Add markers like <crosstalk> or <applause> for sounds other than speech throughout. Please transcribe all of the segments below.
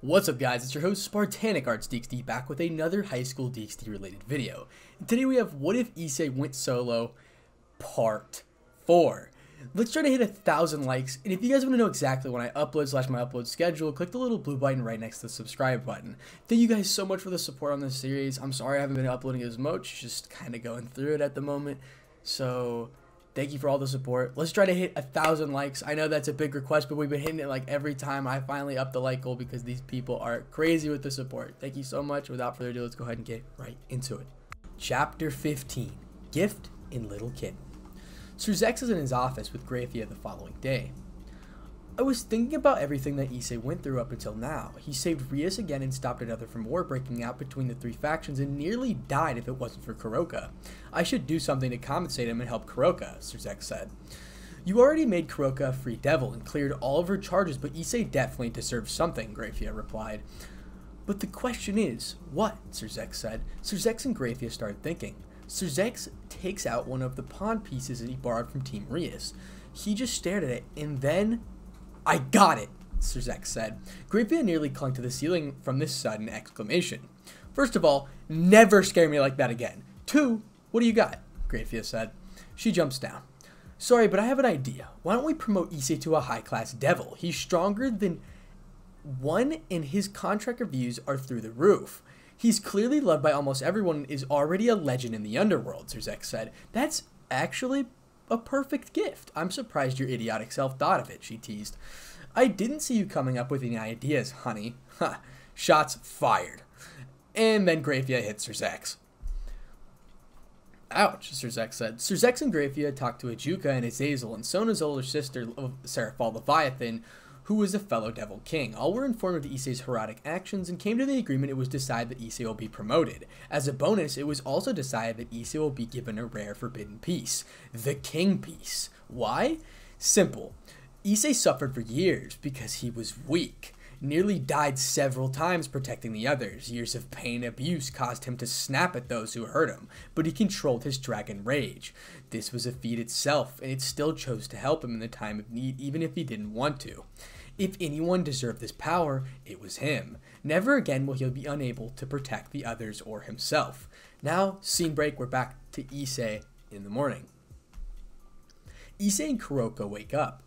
What's up guys, it's your host Spartanic Artz DxD back with another high school DxD related video. And today we have What If Issei Went Solo Part 4. Let's try to hit a thousand likes, and if you guys want to know exactly when I upload slash my upload schedule, click the little blue button right next to the subscribe button. Thank you guys so much for the support on this series. I'm sorry I haven't been uploading as much, just kind of going through it at the moment. So Thank you for all the support. Let's try to hit a thousand likes. I know that's a big request, but we've been hitting it like every time I finally up the like goal because these people are crazy with the support. Thank you so much. Without further ado, let's go ahead and get right into it. Chapter 15 Gift in Little Kitten. Sirzechs is in his office with Grayfia the following day. I was thinking about everything that Issei went through up until now. He saved Rias again and stopped another from war breaking out between the three factions and nearly died if it wasn't for Kuroka. I should do something to compensate him and help Kuroka, Sirzechs said. You already made Kuroka a free devil and cleared all of her charges, but Issei definitely deserves something, Grayfia replied. But the question is, what? Sirzechs said. Sirzechs and Grayfia started thinking. Sirzechs takes out one of the pawn pieces that he borrowed from Team Rias. He just stared at it, and then I got it, Sirzechs said. Grayfia nearly clung to the ceiling from this sudden exclamation. First of all, never scare me like that again. Two, what do you got? Grayfia said. She jumps down. Sorry, but I have an idea. Why don't we promote Issei to a high-class devil? He's stronger than one, and his contract reviews are through the roof. He's clearly loved by almost everyone and is already a legend in the underworld, Sir said. That's actually a perfect gift. I'm surprised your idiotic self thought of it, she teased. I didn't see you coming up with any ideas, honey. <laughs> Ha, shots fired. And then Grayfia hits Sirzechs. Ouch, Sirzechs said. Sirzechs and Grayfia talked to Ajuka and Azazel and Sona's older sister, Serafall Leviathan, who was a fellow Devil King. All were informed of Issei's heroic actions and came to the agreement it was decided that Issei will be promoted. As a bonus, it was also decided that Issei will be given a rare forbidden piece, the King Piece. Why? Simple. Issei suffered for years because he was weak nearly died several times protecting the others. Years of pain and abuse caused him to snap at those who hurt him, but he controlled his dragon rage. This was a feat itself, and it still chose to help him in the time of need, even if he didn't want to. If anyone deserved this power, it was him. Never again will he be unable to protect the others or himself. Now, scene break, we're back to Issei in the morning. Issei and Kuroka wake up.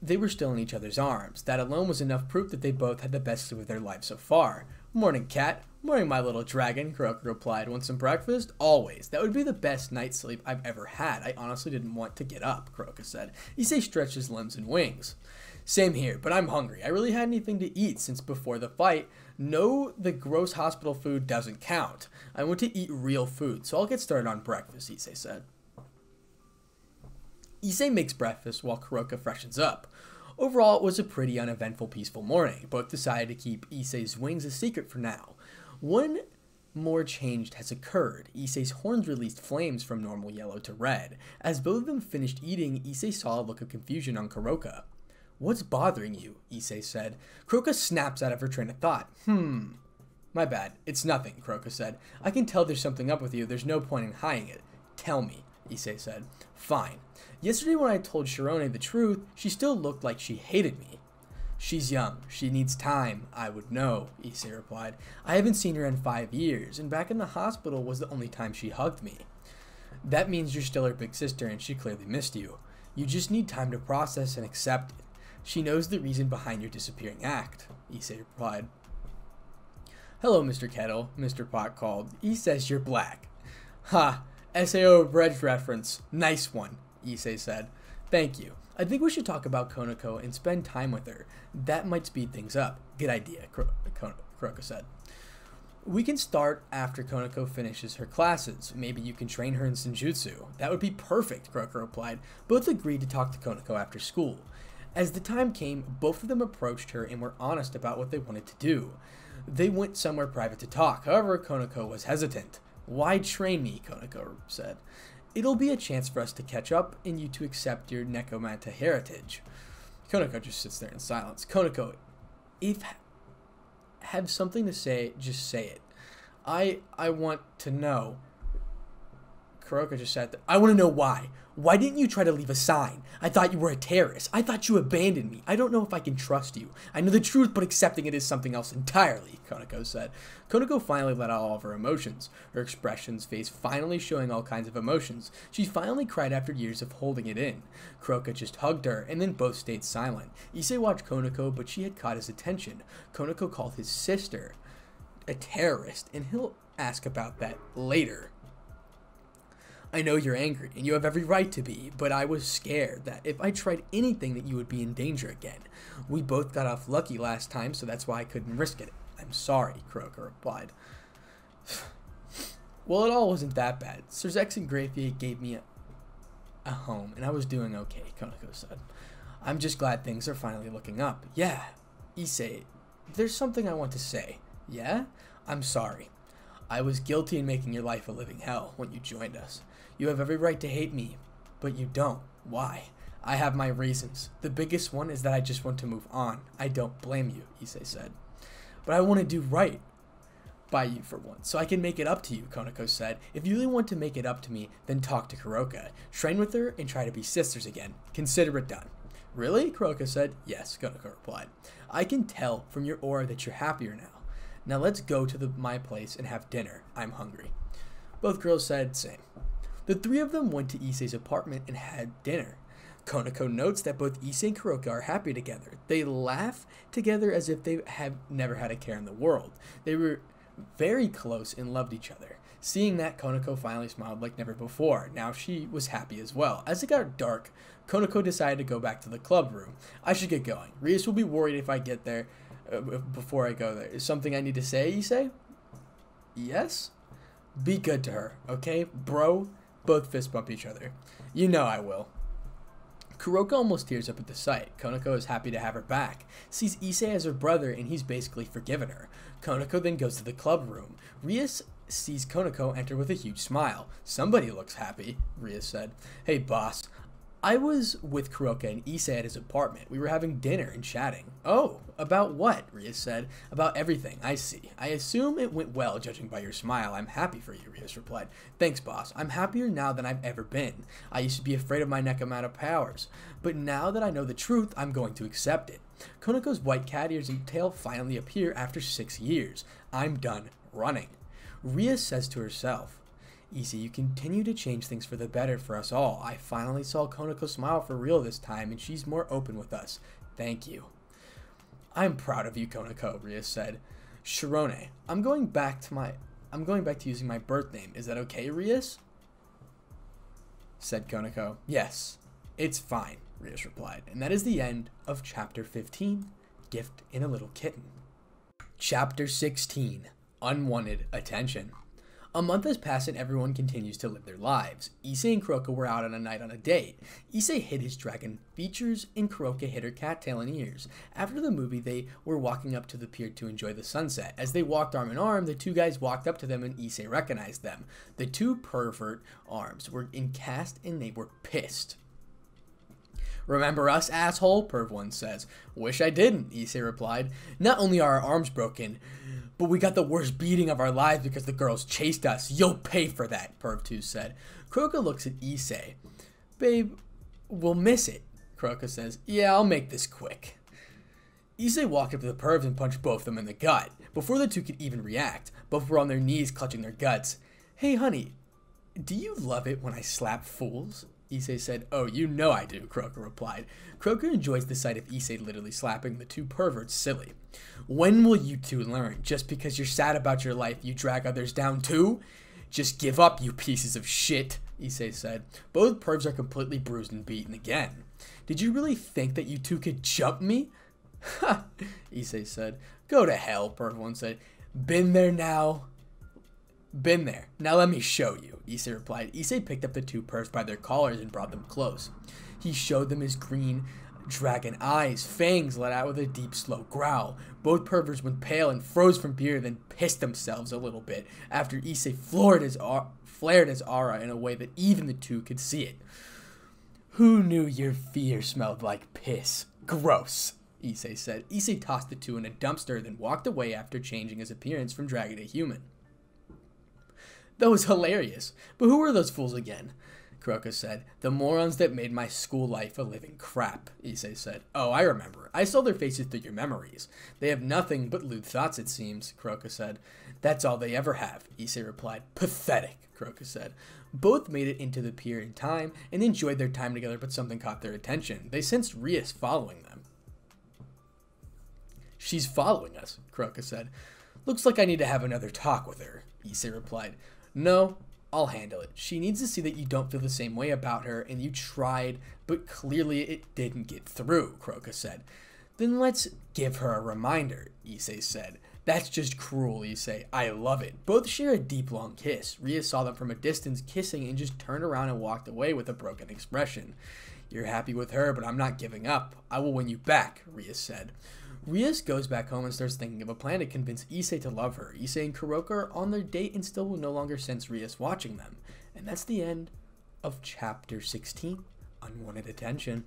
They were still in each other's arms. That alone was enough proof that they both had the best sleep of their lives so far. Morning, cat. Morning, my little dragon, Kuroka replied. Want some breakfast? Always. That would be the best night's sleep I've ever had. I honestly didn't want to get up, Kuroka said. Issei stretched his limbs and wings. Same here, but I'm hungry. I really had anything to eat since before the fight. No, the gross hospital food doesn't count. I want to eat real food, so I'll get started on breakfast, Issei said. Issei makes breakfast while Kuroka freshens up. Overall, it was a pretty uneventful, peaceful morning. Both decided to keep Issei's wings a secret for now. One more change has occurred. Issei's horns released flames from normal yellow to red. As both of them finished eating, Issei saw a look of confusion on Kuroka. What's bothering you? Issei said. Kuroka snaps out of her train of thought. Hmm. My bad. It's nothing, Kuroka said. I can tell there's something up with you. There's no point in hiding it. Tell me, Issei said. Fine. Yesterday when I told Shirone the truth, she still looked like she hated me. She's young. She needs time. I would know, Issei replied. I haven't seen her in five years, and back in the hospital was the only time she hugged me. That means you're still her big sister and she clearly missed you. You just need time to process and accept it. She knows the reason behind your disappearing act, Issei replied. Hello, Mr. Kettle, Mr. Pot called. He says you're black. Ha! SAO Bridge reference. Nice one, Issei said. Thank you. I think we should talk about Koneko and spend time with her. That might speed things up. Good idea, Kuroka said. We can start after Koneko finishes her classes. Maybe you can train her in Senjutsu. That would be perfect, Kuroka replied. Both agreed to talk to Koneko after school. As the time came, both of them approached her and were honest about what they wanted to do. They went somewhere private to talk. However, Koneko was hesitant. Why train me? Koneko said. It'll be a chance for us to catch up and you to accept your Nekomata heritage. Koneko just sits there in silence. Koneko, if have something to say, just say it. I I want to know. Kuroka just sat there. I want to know why. Why didn't you try to leave a sign? I thought you were a terrorist. I thought you abandoned me. I don't know if I can trust you. I know the truth, but accepting it is something else entirely, <laughs> Koneko said. Koneko finally let out all of her emotions, her expressions face finally showing all kinds of emotions. She finally cried after years of holding it in. Kuroka just hugged her, and then both stayed silent. Issei watched Koneko, but she had caught his attention. Koneko called his sister a terrorist, and he'll ask about that later. I know you're angry, and you have every right to be, but I was scared that if I tried anything that you would be in danger again. We both got off lucky last time, so that's why I couldn't risk it. I'm sorry, Kuroka replied. <sighs> well, it all wasn't that bad. Sirzechs and Grayfia gave me a, a home, and I was doing okay, Koneko said. I'm just glad things are finally looking up. Yeah, Issei, there's something I want to say. Yeah? I'm sorry. I was guilty in making your life a living hell when you joined us. You have every right to hate me, but you don't. Why? I have my reasons. The biggest one is that I just want to move on. I don't blame you, Issei said. But I want to do right by you for once, so I can make it up to you, Koneko said. If you really want to make it up to me, then talk to Kuroka. Train with her and try to be sisters again. Consider it done. Really? Kuroka said. Yes, Koneko replied. I can tell from your aura that you're happier now. Now let's go to the, my place and have dinner. I'm hungry. Both girls said same. The three of them went to Issei's apartment and had dinner. Koneko notes that both Issei and Kuroka are happy together. They laugh together as if they have never had a care in the world. They were very close and loved each other. Seeing that, Koneko finally smiled like never before. Now she was happy as well. As it got dark, Koneko decided to go back to the club room. I should get going. Rias will be worried if I get there uh, before I go there. Is something I need to say, Issei? Yes? Be good to her, okay? Bro, both fist bump each other. You know I will. Kuroka almost tears up at the sight. Koneko is happy to have her back, sees Issei as her brother, and he's basically forgiven her. Koneko then goes to the club room. Rias sees Koneko enter with a huge smile. Somebody looks happy, Rias said. Hey boss, I was with Kuroka and Issei at his apartment. We were having dinner and chatting. Oh, about what? Rias said. About everything, I see. I assume it went well, judging by your smile. I'm happy for you, Rias replied. Thanks, boss. I'm happier now than I've ever been. I used to be afraid of my of powers, but now that I know the truth, I'm going to accept it. Koneko's white cat ears and tail finally appear after six years. I'm done running. Rias says to herself, Issei, you continue to change things for the better for us all. I finally saw Koneko smile for real this time, and she's more open with us. Thank you. I'm proud of you, Koneko, Rias said. Shirone, I'm going back to my I'm going back to using my birth name. Is that okay, Rias? said Koneko. Yes, it's fine, Rias replied. And that is the end of chapter 15, Gift in a Little Kitten. Chapter 16, Unwanted Attention. A month has passed and everyone continues to live their lives. Issei and Kuroka were out on a night on a date. Issei hid his dragon features and Kuroka hid her cattail and ears. After the movie, they were walking up to the pier to enjoy the sunset. As they walked arm in arm, the two guys walked up to them and Issei recognized them. The two pervert arms were in cast and they were pissed. Remember us, asshole? Perv 1 says. Wish I didn't, Issei replied. Not only are our arms broken, but we got the worst beating of our lives because the girls chased us. You'll pay for that, Perv 2 said. Kuroka looks at Issei. Babe, we'll miss it. Kuroka says, Yeah, I'll make this quick. Issei walked up to the pervs and punched both of them in the gut. Before the two could even react, both were on their knees clutching their guts. Hey, honey, do you love it when I slap fools? Issei said, Oh, you know I do, Kuroka replied. Kuroka enjoys the sight of Issei literally slapping the two perverts silly. When will you two learn? Just because you're sad about your life, you drag others down too? Just give up, you pieces of shit, Issei said. Both pervs are completely bruised and beaten again. Did you really think that you two could jump me? Ha, <laughs> Issei said. Go to hell, Perv 1 said. Been there now. Been there. Now let me show you, Issei replied. Issei picked up the two pervs by their collars and brought them close. He showed them his green dragon eyes. Fangs let out with a deep, slow growl. Both perverts went pale and froze from fear, then pissed themselves a little bit after Issei flared his, flared his aura in a way that even the two could see it. Who knew your fear smelled like piss? Gross, Issei said. Issei tossed the two in a dumpster, then walked away after changing his appearance from dragon to human. That was hilarious. But who were those fools again? Kuroka said. The morons that made my school life a living crap, Issei said. Oh, I remember. I saw their faces through your memories. They have nothing but lewd thoughts, it seems, Kuroka said. That's all they ever have, Issei replied. Pathetic, Kuroka said. Both made it into the pier in time and enjoyed their time together, but something caught their attention. They sensed Rias following them. She's following us, Kuroka said. Looks like I need to have another talk with her, Issei replied. No, I'll handle it. She needs to see that you don't feel the same way about her and you tried, but clearly it didn't get through, Kuroka said. Then let's give her a reminder, Issei said. That's just cruel, Issei. I love it. Both share a deep, long kiss. Ria saw them from a distance kissing and just turned around and walked away with a broken expression. You're happy with her, but I'm not giving up. I will win you back, Ria said. Rias goes back home and starts thinking of a plan to convince Issei to love her. Issei and Kuroka are on their date and still will no longer sense Rias watching them. And that's the end of chapter 16, Unwanted Attention.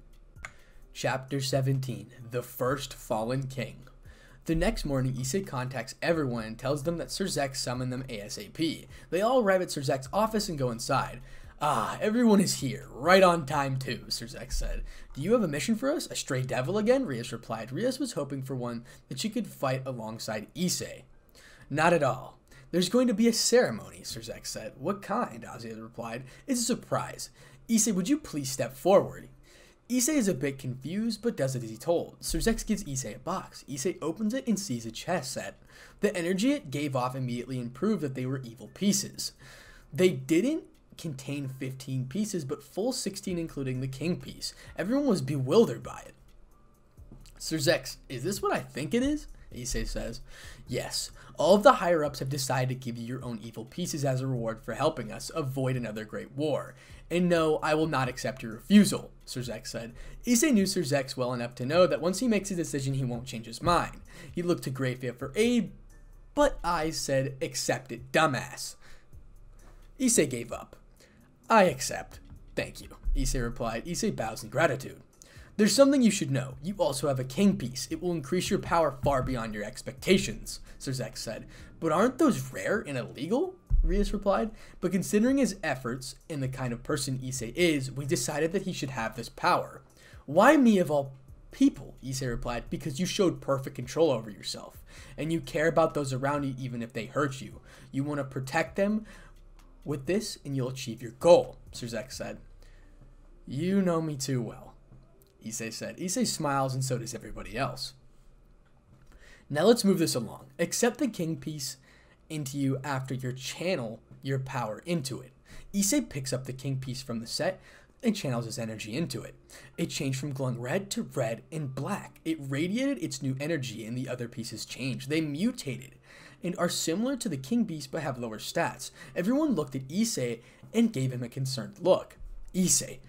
Chapter 17, The First Fallen King. The next morning, Issei contacts everyone and tells them that Sirzechs summoned them ASAP. They all arrive at Sirzechs's office and go inside. Ah, everyone is here, right on time too, Sirzechs said. Do you have a mission for us? A stray devil again? Rias replied. Rias was hoping for one that she could fight alongside Issei. Not at all. There's going to be a ceremony, Sirzechs said. What kind? Aziel replied. It's a surprise. Issei, would you please step forward? Issei is a bit confused, but does it as he told. Sirzechs gives Issei a box. Issei opens it and sees a chess set. The energy it gave off immediately improved that they were evil pieces. They didn't contained 15 pieces, but full 16 including the king piece. Everyone was bewildered by it. Sirzechs, is this what I think it is? Issei says. Yes, all of the higher ups have decided to give you your own evil pieces as a reward for helping us avoid another great war. And no, I will not accept your refusal, Sirzechs said. Issei knew Sirzechs well enough to know that once he makes a decision, he won't change his mind. He looked to Grayfia for aid, but I said, accept it, dumbass. Issei gave up. I accept. Thank you, Issei replied. Issei bows in gratitude. There's something you should know. You also have a king piece. It will increase your power far beyond your expectations, Sirzechs said. But aren't those rare and illegal? Rias replied. But considering his efforts and the kind of person Issei is, we decided that he should have this power. Why me of all people? Issei replied. Because you showed perfect control over yourself. And you care about those around you even if they hurt you. You want to protect them with this, and you'll achieve your goal, Sirzechs said. You know me too well, Issei said. Issei smiles, and so does everybody else. Now let's move this along. Accept the king piece into you after you channel your power into it. Issei picks up the king piece from the set and channels his energy into it. It changed from glowing red to red and black. It radiated its new energy and the other pieces changed. They mutated and are similar to the King Beast but have lower stats. Everyone looked at Issei and gave him a concerned look. Issei,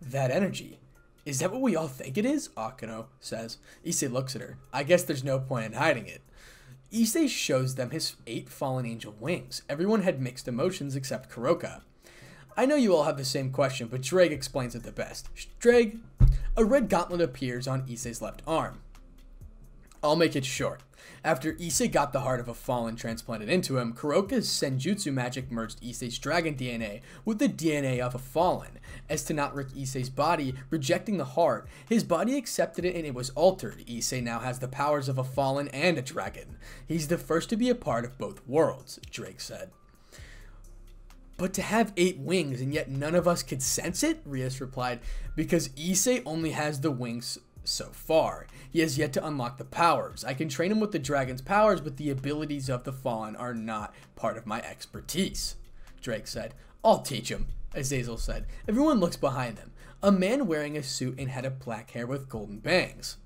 that energy. Is that what we all think it is? Akeno says. Issei looks at her. I guess there's no point in hiding it. Issei shows them his eight fallen angel wings. Everyone had mixed emotions except Kuroka. I know you all have the same question, but Ddraig explains it the best. Ddraig, a red gauntlet appears on Issei's left arm. I'll make it short. After Issei got the heart of a fallen transplanted into him, Kuroka's Senjutsu magic merged Issei's dragon DNA with the DNA of a fallen. As to not wreck Issei's body, rejecting the heart, his body accepted it and it was altered. Issei now has the powers of a fallen and a dragon. He's the first to be a part of both worlds, Ddraig said. But to have eight wings and yet none of us could sense it? Rias replied, because Issei only has the wings so far. He has yet to unlock the powers. I can train him with the dragon's powers, but the abilities of the Fallen are not part of my expertise. Ddraig said. I'll teach him, Azazel said. Everyone looks behind them. A man wearing a suit and head of black hair with golden bangs.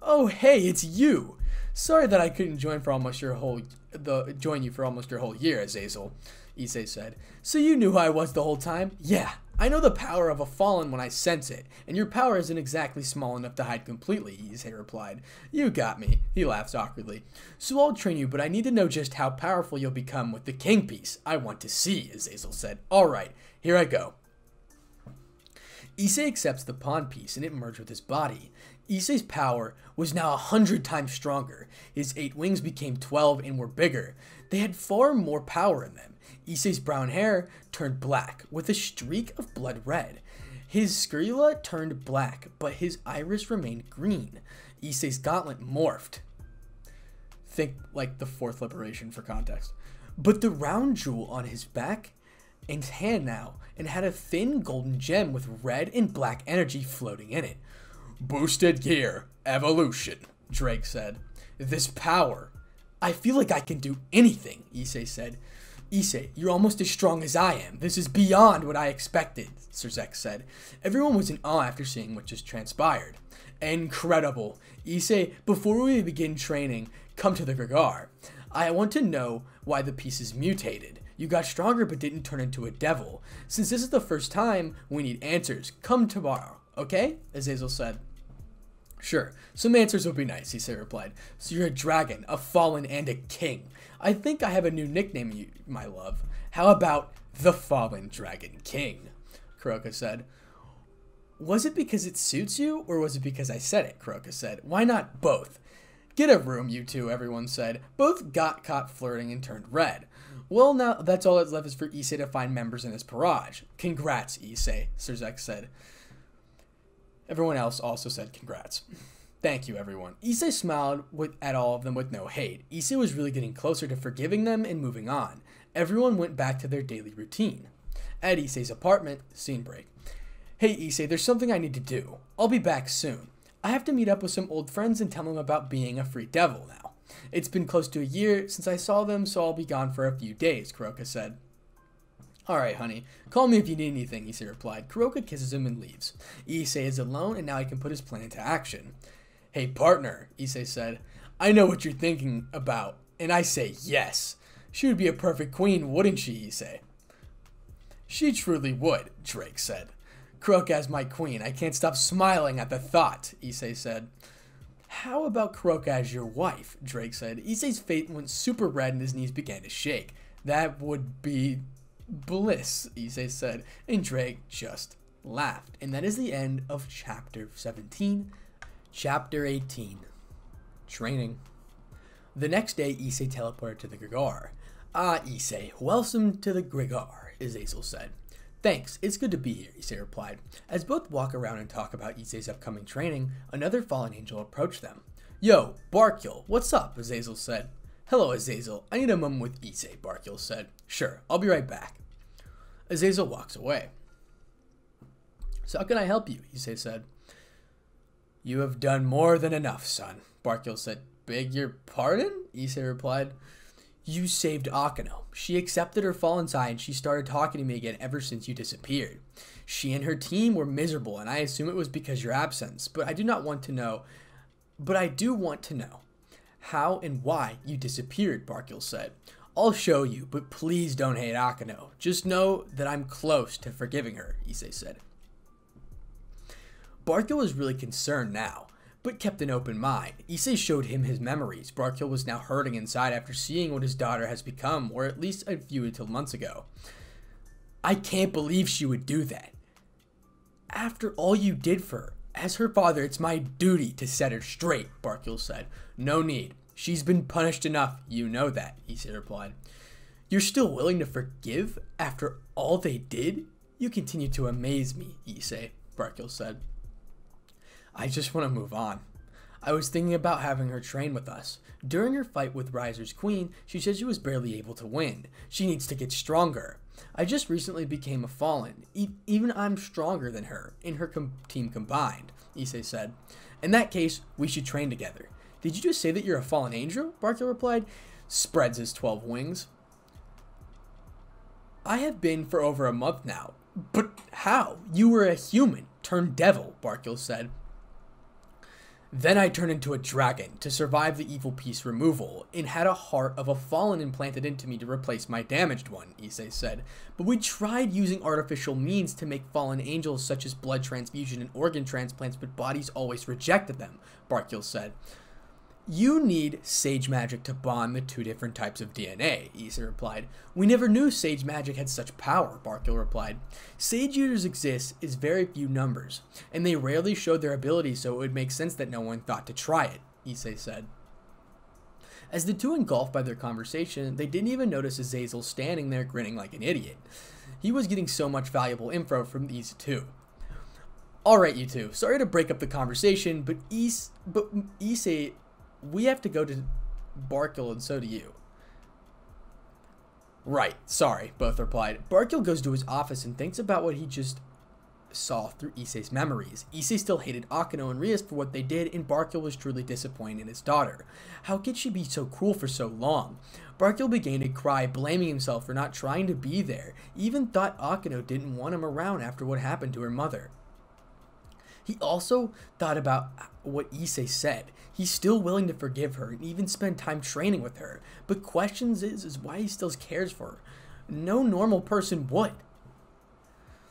Oh, hey, it's you. Sorry that I couldn't join for almost your whole the join you for almost your whole year, Azazel. Issei said. So you knew who I was the whole time? Yeah, I know the power of a fallen when I sense it, and your power isn't exactly small enough to hide completely, Issei replied. You got me. He laughs awkwardly. So I'll train you, but I need to know just how powerful you'll become with the king piece. I want to see, Azazel said. Alright, here I go. Issei accepts the pawn piece and it merged with his body. Issei's power was now a hundred times stronger. His eight wings became twelve and were bigger. They had far more power in them. Issei's brown hair turned black, with a streak of blood red. His sclera turned black, but his iris remained green. Issei's gauntlet morphed. Think like the fourth liberation for context. But the round jewel on his back and hand now, and had a thin golden gem with red and black energy floating in it. Boosted gear, evolution, Ddraig said. This power. I feel like I can do anything, Issei said. Issei, you're almost as strong as I am. This is beyond what I expected, Sirzechs said. Everyone was in awe after seeing what just transpired. Incredible. Issei, before we begin training, come to the Grigori. I want to know why the pieces mutated. You got stronger but didn't turn into a devil. Since this is the first time, we need answers. Come tomorrow, okay? Azazel said. Sure, some answers would be nice, Issei replied. So you're a dragon, a fallen, and a king. I think I have a new nickname, you, my love. How about the Fallen Dragon King? Kuroka said. Was it because it suits you, or was it because I said it? Kuroka said. Why not both? Get a room, you two, everyone said. Both got caught flirting and turned red. Well, now that's all that's left is for Issei to find members in his peerage. Congrats, Issei, Sirzechs said. Everyone else also said congrats. Thank you, everyone. Issei smiled with, at all of them with no hate. Issei was really getting closer to forgiving them and moving on. Everyone went back to their daily routine. At Issei's apartment, scene break. Hey, Issei, there's something I need to do. I'll be back soon. I have to meet up with some old friends and tell them about being a free devil now. It's been close to a year since I saw them, so I'll be gone for a few days, Kuroka said. Alright, honey. Call me if you need anything, Issei replied. Kuroka kisses him and leaves. Issei is alone, and now he can put his plan into action. Hey, partner, Issei said. I know what you're thinking about, and I say yes. She would be a perfect queen, wouldn't she, Issei? She truly would, Ddraig said. Kuroka as my queen. I can't stop smiling at the thought, Issei said. How about Kuroka as your wife? Ddraig said. Issei's face went super red and his knees began to shake. That would be bliss, Issei said, and Ddraig just laughed. And that is the end of chapter 17. Chapter 18 Training. The next day, Issei teleported to the Grigori. Ah, Issei, welcome to the Grigori, Azazel said. Thanks, it's good to be here, Issei replied. As both walk around and talk about Issei's upcoming training, another fallen angel approached them. Yo, Baraqiel, what's up? Azazel said. Hello, Azazel. I need a moment with Issei, Baraqiel said. Sure, I'll be right back. Azazel walks away. So how can I help you? Issei said. You have done more than enough, son, Baraqiel said. Beg your pardon? Issei replied. You saved Akeno. She accepted her fallen side and she started talking to me again ever since you disappeared. She and her team were miserable, and I assume it was because your absence, but I do not want to know. But I do want to know how and why you disappeared, Baraqiel said. I'll show you, but please don't hate Akeno. Just know that I'm close to forgiving her, Issei said. Baraqiel was really concerned now but kept an open mind. Issei showed him his memories. Baraqiel was now hurting inside after seeing what his daughter has become, or at least a few until months ago. I can't believe she would do that. After all you did for her, as her father, it's my duty to set her straight, Baraqiel said. No need. She's been punished enough. You know that, Issei replied. You're still willing to forgive after all they did? You continue to amaze me, Issei, Baraqiel said. I just want to move on. I was thinking about having her train with us. During her fight with Riser's queen, she said she was barely able to win. She needs to get stronger. I just recently became a fallen. E even I'm stronger than her, in her com team combined, Issei said. In that case, we should train together. Did you just say that you're a fallen angel? Baraqiel replied, spreads his 12 wings. I have been for over a month now. But how? You were a human, turned devil, Baraqiel said. Then I turned into a dragon to survive the evil piece removal, and had a heart of a fallen implanted into me to replace my damaged one, Issei said. But we tried using artificial means to make fallen angels such as blood transfusion and organ transplants, but bodies always rejected them, Baraqiel said. You need sage magic to bond the two different types of DNA, Issei replied. We never knew sage magic had such power, Baraqiel replied. Sage users exist is very few numbers, and they rarely showed their abilities, so it would make sense that no one thought to try it, Issei said. As the two engulfed by their conversation, they didn't even notice Azazel standing there grinning like an idiot. He was getting so much valuable info from these two. Alright, you two, sorry to break up the conversation, but Is but Issei we have to go to Baraqiel and so do you. Right, sorry, both replied. Baraqiel goes to his office and thinks about what he just saw through Issei's memories. Issei still hated Akeno and Rias for what they did, and Baraqiel was truly disappointed in his daughter. How could she be so cruel for so long? Baraqiel began to cry, blaming himself for not trying to be there. He even thought Akeno didn't want him around after what happened to her mother. He also thought about what Issei said. He's still willing to forgive her and even spend time training with her, but questions is, is why he still cares for her. No normal person would.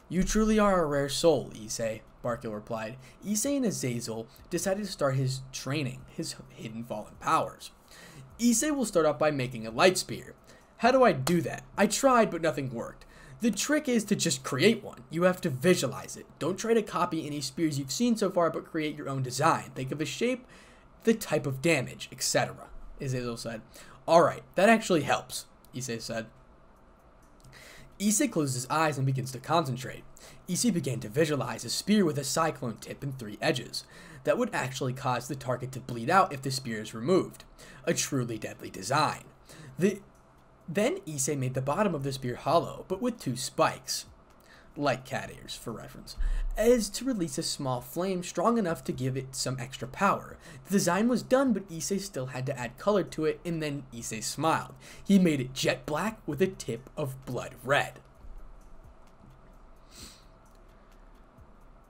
You truly are a rare soul, Issei, Baraqiel replied. Issei and Azazel decided to start his training, his hidden fallen powers. Issei will start off by making a light spear. How do I do that? I tried, but nothing worked. The trick is to just create one. You have to visualize it. Don't try to copy any spears you've seen so far, but create your own design. Think of the shape, the type of damage, etc. Azazel said. Alright, that actually helps, Issei said. Issei closes his eyes and begins to concentrate. Issei began to visualize a spear with a cyclone tip and three edges. That would actually cause the target to bleed out if the spear is removed. A truly deadly design. The then Issei made the bottom of the spear hollow, but with two spikes, like cat ears for reference, as to release a small flame strong enough to give it some extra power. The design was done, but Issei still had to add color to it, and then Issei smiled. He made it jet black with a tip of blood red.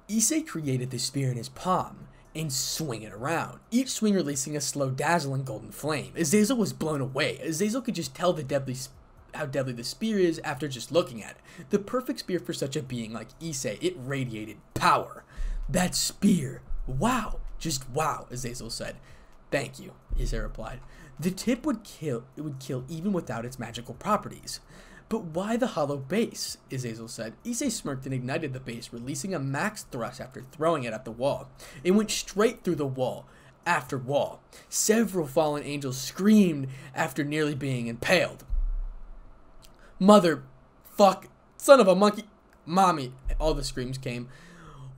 Issei created the spear in his palm, and swing it around, each swing releasing a slow, dazzling golden flame. Azazel was blown away. Azazel could just tell the deadly how deadly the spear is after just looking at it. The perfect spear for such a being like Issei, it radiated power. That spear, wow, just wow, Azazel said. Thank you, Issei replied. The tip would kill it would kill even without its magical properties. But why the hollow base? Azazel said. Issei smirked and ignited the base, releasing a max thrust after throwing it at the wall. It went straight through the wall, after wall. Several fallen angels screamed after nearly being impaled. Mother, fuck, son of a monkey, mommy, all the screams came.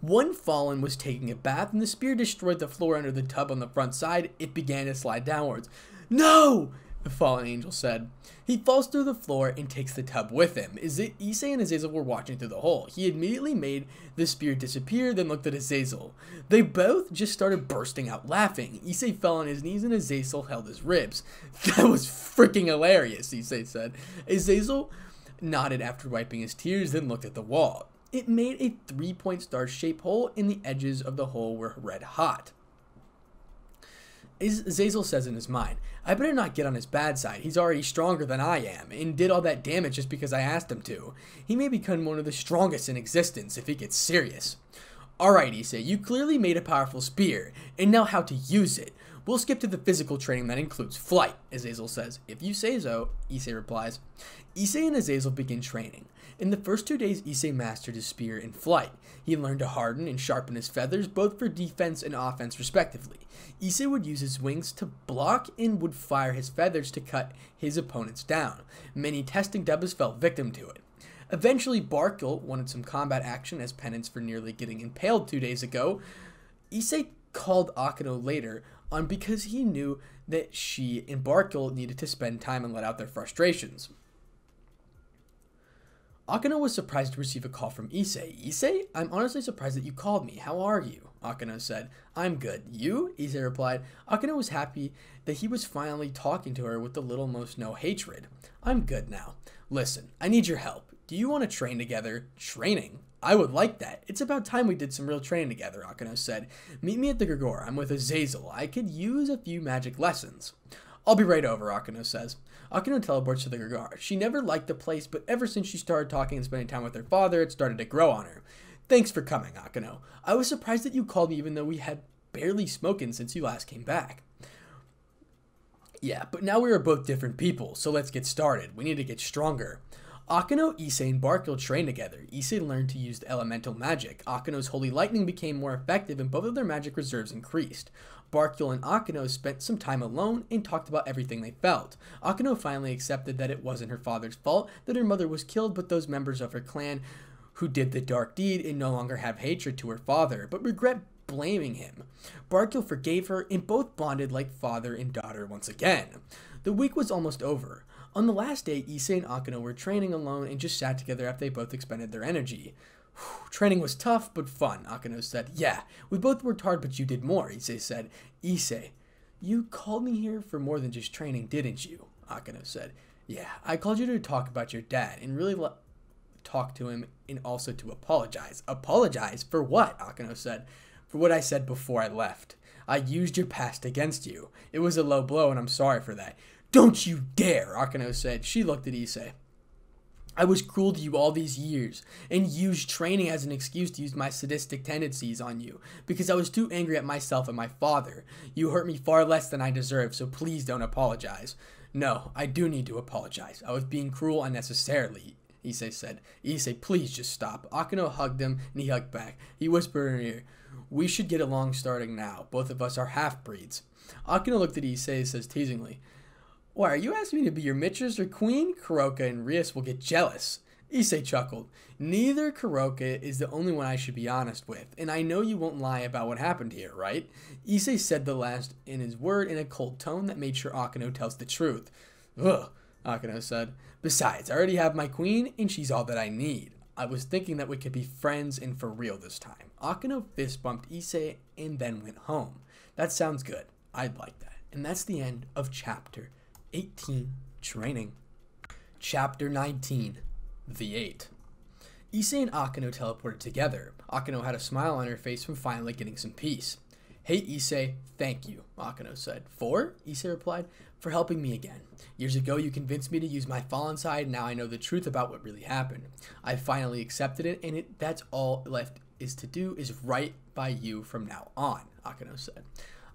One fallen was taking a bath and the spear destroyed the floor under the tub on the front side. It began to slide downwards. No! The fallen angel said. He falls through the floor and takes the tub with him. Issei and Azazel were watching through the hole. He immediately made the spear disappear, then looked at Azazel. They both just started bursting out laughing. Issei fell on his knees and Azazel held his ribs. <laughs> That was freaking hilarious, Issei said. Azazel nodded after wiping his tears, then looked at the wall. It made a three-point star-shaped hole, and the edges of the hole were red hot. Azazel says in his mind, I better not get on his bad side. He's already stronger than I am, and did all that damage just because I asked him to. He may become one of the strongest in existence if he gets serious. Alright, Issei, you clearly made a powerful spear, and know how to use it. We'll skip to the physical training that includes flight, Azazel says. If you say so, Issei replies. Issei and Azazel begin training. In the first two days, Issei mastered his spear in flight. He learned to harden and sharpen his feathers, both for defense and offense respectively. Issei would use his wings to block and would fire his feathers to cut his opponents down. Many testing dubbers fell victim to it. Eventually, Baraqiel wanted some combat action as penance for nearly getting impaled two days ago. Issei called Akeno later on because he knew that she and Baraqiel needed to spend time and let out their frustrations. Akeno was surprised to receive a call from Issei. Issei, I'm honestly surprised that you called me. How are you? Akeno said. I'm good. You? Issei replied. Akeno was happy that he was finally talking to her with the little most no hatred. I'm good now. Listen, I need your help. Do you want to train together? Training? I would like that. It's about time we did some real training together, Akeno said. Meet me at the Grigori. I'm with Azazel. I could use a few magic lessons. I'll be right over, Akeno says. Akeno teleports to the Grigori. She never liked the place, but ever since she started talking and spending time with her father, it started to grow on her. Thanks for coming, Akeno. I was surprised that you called me even though we had barely spoken since you last came back. Yeah, but now we are both different people, so let's get started. We need to get stronger. Akeno, Issei, and Baraqiel trained together. Issei learned to use the elemental magic. Akeno's holy lightning became more effective and both of their magic reserves increased. Baraqiel and Akeno spent some time alone and talked about everything they felt. Akeno finally accepted that it wasn't her father's fault that her mother was killed, but those members of her clan who did the dark deed and no longer have hatred to her father, but regret blaming him. Baraqiel forgave her and both bonded like father and daughter once again. The week was almost over. On the last day, Issei and Akeno were training alone and just sat together after they both expended their energy. <sighs> Training was tough, but fun, Akeno said. Yeah, we both worked hard, but you did more, Issei said. Issei, you called me here for more than just training, didn't you? Akeno said. Yeah, I called you to talk about your dad and really talk to him and also to apologize. Apologize? For what? Akeno said. For what I said before I left. I used your past against you. It was a low blow, and I'm sorry for that. Don't you dare, Akeno said. She looked at Issei. I was cruel to you all these years and used training as an excuse to use my sadistic tendencies on you because I was too angry at myself and my father. You hurt me far less than I deserve, so please don't apologize. No, I do need to apologize. I was being cruel unnecessarily. Issei said. Issei, please just stop. Akeno hugged him and he hugged back. He whispered in her ear, We should get along starting now. Both of us are half breeds. Akeno looked at Issei and says teasingly, why, are you asking me to be your mistress or queen? Kuroka and Rias will get jealous. Issei chuckled. Neither Kuroka is the only one I should be honest with, and I know you won't lie about what happened here, right? Issei said the last in his word in a cold tone that made sure Akeno tells the truth. Ugh, Akeno said. Besides, I already have my queen, and she's all that I need. I was thinking that we could be friends and for real this time. Akeno fist bumped Issei and then went home. That sounds good. I'd like that. And that's the end of chapter 18 Training. Chapter 19 The Eight. Issei and Akeno teleported together. Akeno had a smile on her face from finally getting some peace. Hey Issei, thank you, Akeno said. For? Issei replied, for helping me again. Years ago, you convinced me to use my fallen side. Now I know the truth about what really happened. I finally accepted it, and it, that's all left is to do is right by you from now on, Akeno said.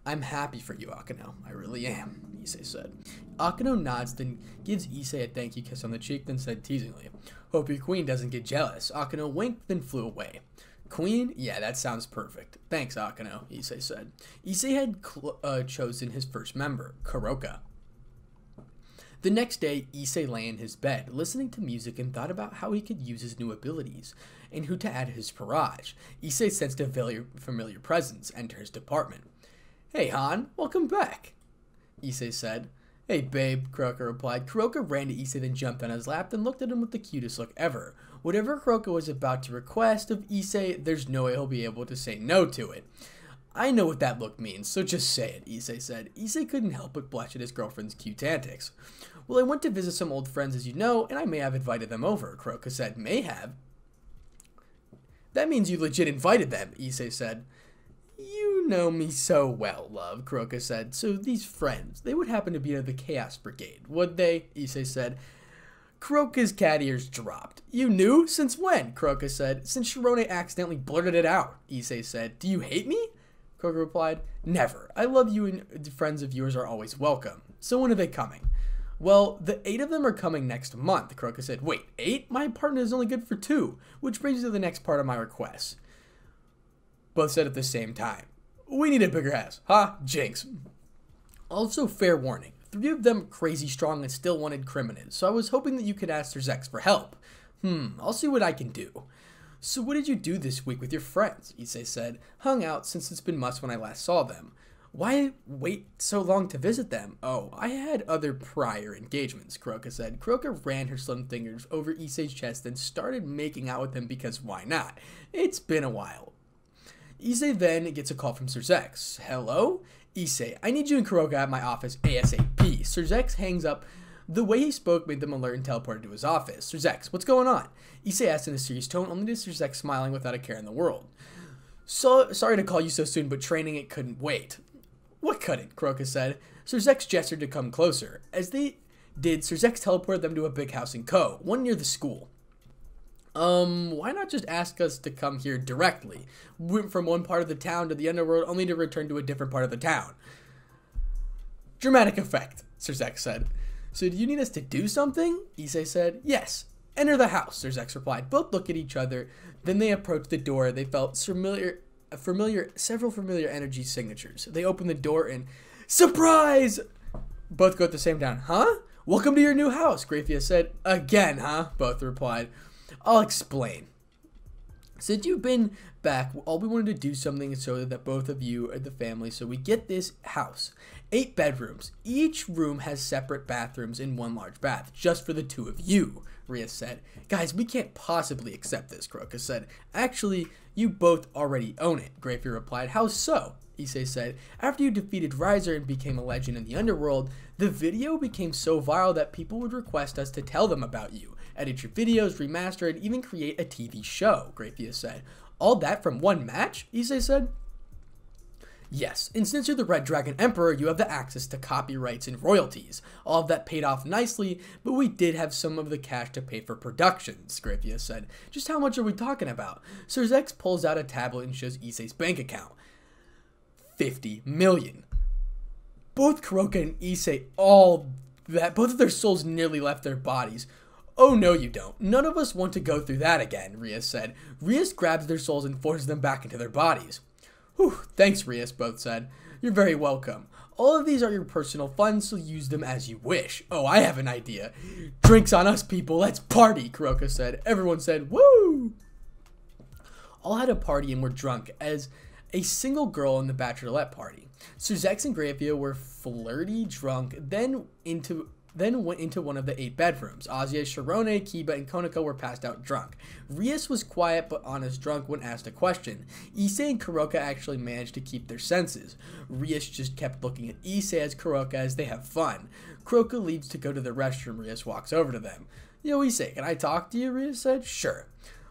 I'm happy for you, Akeno. I really am, Issei said. Akeno nods, then gives Issei a thank you kiss on the cheek, then said teasingly, Hope your queen doesn't get jealous. Akeno winked, then flew away. Queen? Yeah, that sounds perfect. Thanks, Akeno, Issei said. Issei had uh, chosen his first member, Kuroka. The next day, Issei lay in his bed, listening to music and thought about how he could use his new abilities and who to add to his peerage. Issei sensed a familiar presence enter his department. Hey, Han, welcome back, Issei said. Hey, babe, Kuroka replied. Kuroka ran to Issei, then jumped on his lap, then looked at him with the cutest look ever. Whatever Kuroka was about to request of Issei, there's no way he'll be able to say no to it. I know what that look means, so just say it, Issei said. Issei couldn't help but blush at his girlfriend's cute antics. Well, I went to visit some old friends, as you know, and I may have invited them over, Kuroka said. May have? That means you legit invited them, Issei said. Know me so well, love, Kuroka said. So these friends, they would happen to be of the Chaos Brigade, would they? Issei said. Kuroka's cat ears dropped. You knew? Since when? Kuroka said. Since Shirone accidentally blurted it out, Issei said. Do you hate me? Kuroka replied. Never. I love you and friends of yours are always welcome. So when are they coming? Well, the eight of them are coming next month, Kuroka said. Wait, eight? My partner is only good for two, which brings you to the next part of my request both said at the same time. We need a bigger house. Huh? Jinx. Also, fair warning. Three of them crazy strong and still wanted criminals, so I was hoping that you could ask Zex for help. Hmm, I'll see what I can do. So what did you do this week with your friends? Issei said. Hung out since it's been months when I last saw them. Why wait so long to visit them? Oh, I had other prior engagements, Kuroka said. Kuroka ran her slim fingers over Issei's chest and started making out with him because why not? It's been a while. Issei then gets a call from Sirzechs. Hello? Issei, I need you and Kuroka at my office ASAP. Sirzechs hangs up. The way he spoke made them alert and teleported to his office. Sirzechs, what's going on? Issei asked in a serious tone, only to Sirzechs smiling without a care in the world. So sorry to call you so soon, but training it couldn't wait. What couldn't? Kuroka said. Sirzechs gestured to come closer. As they did, Sirzechs teleported them to a big house in Ko, one near the school. Um, why not just ask us to come here directly? Went from one part of the town to the underworld only to return to a different part of the town. Dramatic effect. Sirzechs said. So do you need us to do something? Issei said. Yes. Enter the house, Sirzechs replied. Both look at each other. Then they approached the door. They felt familiar, familiar, several familiar energy signatures. They opened the door and, surprise! Both go at the same time. Huh? Welcome to your new house, Grayfia said. Again, huh? Both replied. I'll explain. Since you've been back, all we wanted to do something so that both of you are the family. So we get this house. Eight bedrooms. Each room has separate bathrooms in one large bath, just for the two of you, Ria said. Guys, we can't possibly accept this, Kuroka said. Actually, you both already own it, Grayfia replied. How so? Issei said. After you defeated Riser and became a legend in the underworld, the video became so viral that people would request us to tell them about you, edit your videos, remaster, and even create a TV show, Grayfia said. All that from one match? Issei said. Yes, and since you're the Red Dragon Emperor, you have the access to copyrights and royalties. All of that paid off nicely, but we did have some of the cash to pay for productions, Grayfia said. Just how much are we talking about? Sirzechs pulls out a tablet and shows Issei's bank account. 50 million. Both Kuroka and Issei all that both of their souls nearly left their bodies. Oh no you don't. None of us want to go through that again, Rias said. Rias grabs their souls and forces them back into their bodies. Whew, thanks Rias, both said. You're very welcome. All of these are your personal funds, so use them as you wish. Oh, I have an idea. Drinks on us, people. Let's party, Kuroka said. Everyone said, woo! All had a party and were drunk, as a single girl in the bachelorette party. Sirzechs and Grayfia were flirty, drunk, then into then went into one of the eight bedrooms. Asia, Sharone, Kiba, and Koneko were passed out drunk. Rias was quiet but honest drunk when asked a question. Issei and Kuroka actually managed to keep their senses. Rias just kept looking at Issei as Kuroka as they have fun. Kuroka leaves to go to the restroom. Rias walks over to them. Yo, Issei, can I talk to you? Rias said. Sure.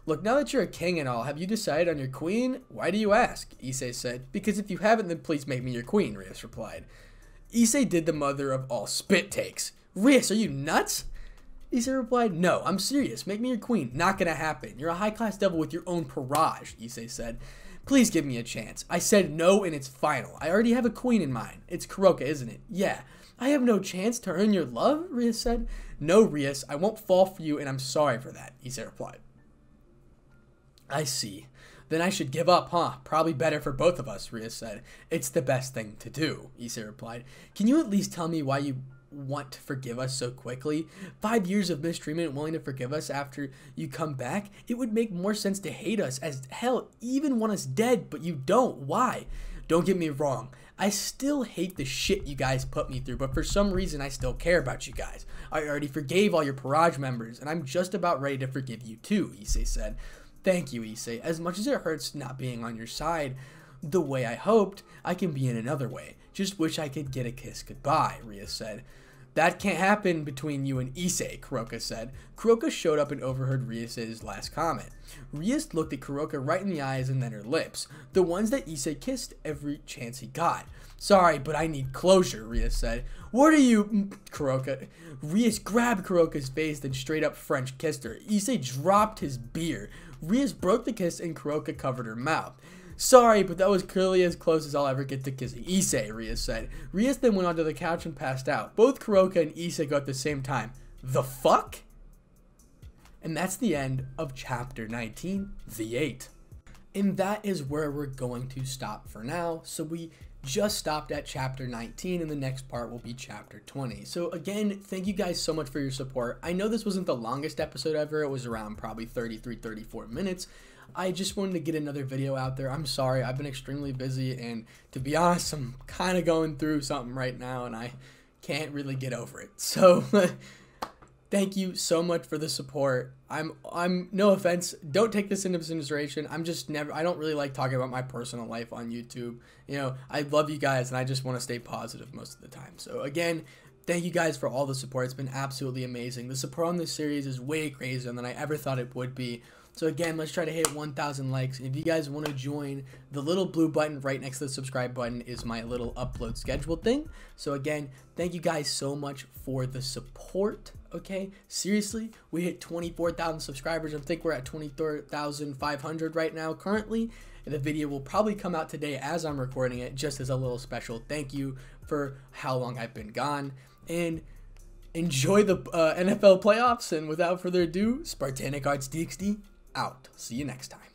Look, now that you're a king and all, have you decided on your queen? Why do you ask? Issei said. Because if you haven't, then please make me your queen, Rias replied. Issei did the mother of all spit takes. Rias, are you nuts? Issei replied, No, I'm serious. Make me your queen. Not gonna happen. You're a high class devil with your own peerage, Issei said. Please give me a chance. I said no and it's final. I already have a queen in mind. It's Kuroka, isn't it? Yeah. I have no chance to earn your love, Rias said. No, Rias, I won't fall for you and I'm sorry for that, Issei replied. I see. Then I should give up, huh? Probably better for both of us, Ria said. It's the best thing to do, Issei replied. Can you at least tell me why you want to forgive us so quickly? Five years of mistreatment willing to forgive us after you come back? It would make more sense to hate us as hell, even want us dead, but you don't. Why? Don't get me wrong. I still hate the shit you guys put me through, but for some reason I still care about you guys. I already forgave all your peerage members, and I'm just about ready to forgive you too, Issei said. Thank you, Issei. As much as it hurts not being on your side the way I hoped, I can be in another way. Just wish I could get a kiss goodbye, Ria said. That can't happen between you and Issei, Kuroka said. Kuroka showed up and overheard Rias' last comment. Rias looked at Kuroka right in the eyes and then her lips, the ones that Issei kissed every chance he got. Sorry, but I need closure, Rias said. What are you, Kuroka? Rias grabbed Kuroka's face, then straight up French kissed her. Issei dropped his beer. Rias broke the kiss and Kuroka covered her mouth. Sorry, but that was clearly as close as I'll ever get to kissing Issei, Rias said. Rias then went onto the couch and passed out. Both Kuroka and Issei go at the same time. The fuck? And that's the end of chapter 19, The 8. And that is where we're going to stop for now. So we just stopped at chapter 19 and the next part will be chapter 20. So again, thank you guys so much for your support. I know this wasn't the longest episode ever. It was around probably 33, 34 minutes. I just wanted to get another video out there. I'm sorry, I've been extremely busy and to be honest, I'm kind of going through something right now and I can't really get over it. So <laughs> thank you so much for the support. I'm I'm no offense, don't take this into consideration. I'm just never I don't really like talking about my personal life on YouTube. You know, I love you guys and I just want to stay positive most of the time. So again, thank you guys for all the support. It's been absolutely amazing. The support on this series is way crazier than I ever thought it would be. So again, let's try to hit 1,000 likes. If you guys want to join, the little blue button right next to the subscribe button is my little upload schedule thing. So again, thank you guys so much for the support. Okay, seriously, we hit 24,000 subscribers. I think we're at 23,500 right now currently. And the video will probably come out today as I'm recording it, just as a little special thank you for how long I've been gone. and enjoy the uh, NFL playoffs. And without further ado, Spartanic Artz DxD out. See you next time.